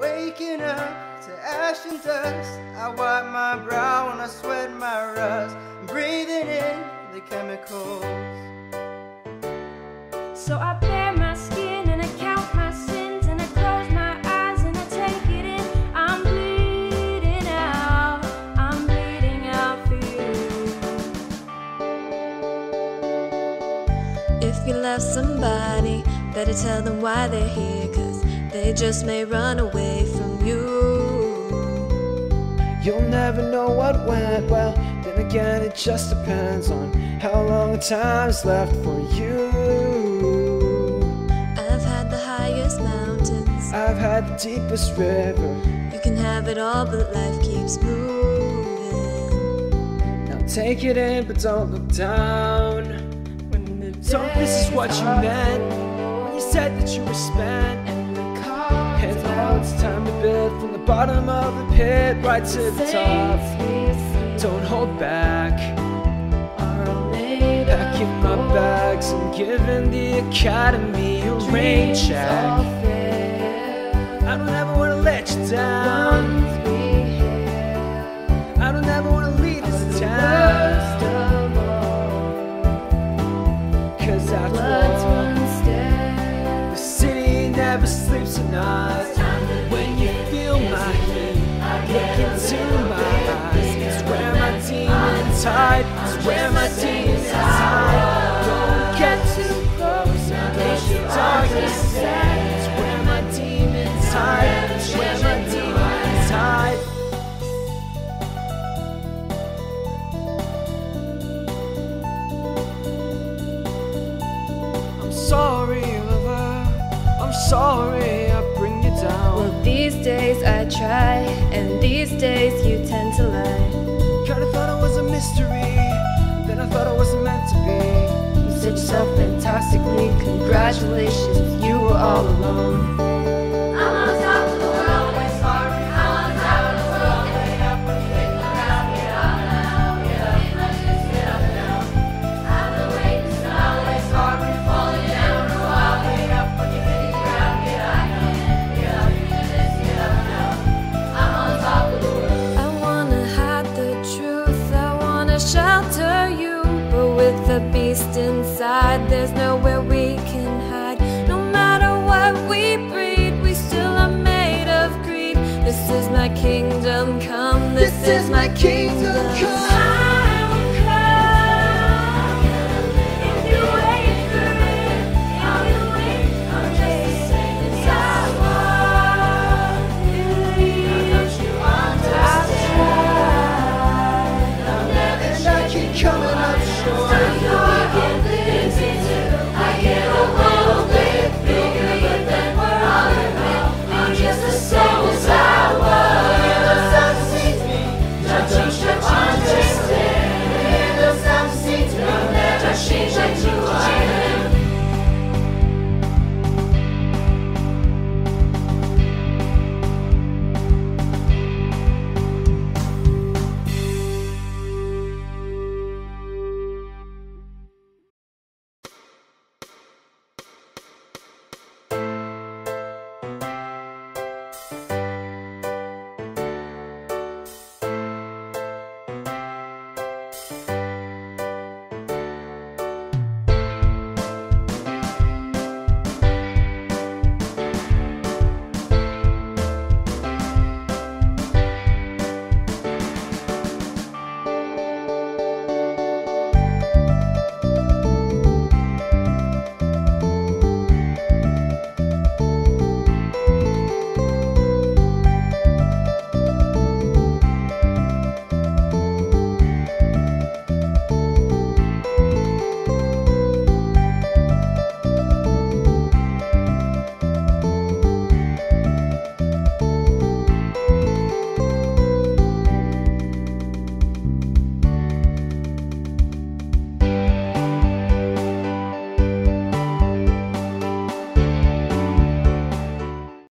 Waking up to ash and dust. I wipe my brow and I sweat my rust. I'm breathing in the chemicals. So I bare my skin and I count my sins and I close my eyes and I take it in. I'm bleeding out, I'm bleeding out for you. If you love somebody, better tell them why they're here, cause they just may run away from you. You'll never know what went well. Then again, it just depends on how long the time's left for you. I've had the highest mountains. I've had the deepest river. You can have it all, but life keeps moving. Now take it in, but don't look down. When the So this is what you meant when you said that you were spent. Now it's time to build from the bottom of the pit right to the top. Don't hold back. Packing my bags and giving the academy a rain check. I don't ever wanna let you down. Never sleeps at night. When you feel my heat, look into my eyes. It's where my demons hide. It's where my demons hide. Don't get too close case the darkness inside. It's where my demons hide. It's where my demons hide. I'm sorry, sorry I bring you down. Well, these days I try, and these days you tend to lie. Kinda thought it was a mystery, then I thought it wasn't meant to be. You set yourself fantastically. Congratulations, you were all alone. inside. There's nowhere we can hide. No matter what we breed, we still are made of greed. This is my kingdom come. This, this is my kingdom, kingdom come. coming up short.